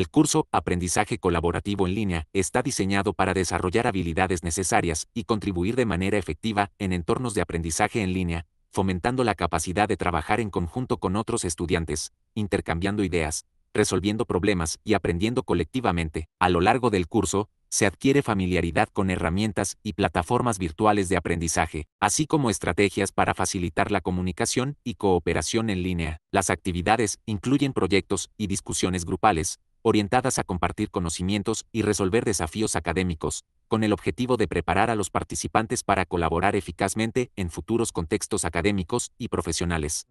El curso Aprendizaje Colaborativo en línea está diseñado para desarrollar habilidades necesarias y contribuir de manera efectiva en entornos de aprendizaje en línea, fomentando la capacidad de trabajar en conjunto con otros estudiantes, intercambiando ideas, resolviendo problemas y aprendiendo colectivamente. A lo largo del curso, se adquiere familiaridad con herramientas y plataformas virtuales de aprendizaje, así como estrategias para facilitar la comunicación y cooperación en línea. Las actividades incluyen proyectos y discusiones grupales, orientadas a compartir conocimientos y resolver desafíos académicos, con el objetivo de preparar a los participantes para colaborar eficazmente en futuros contextos académicos y profesionales.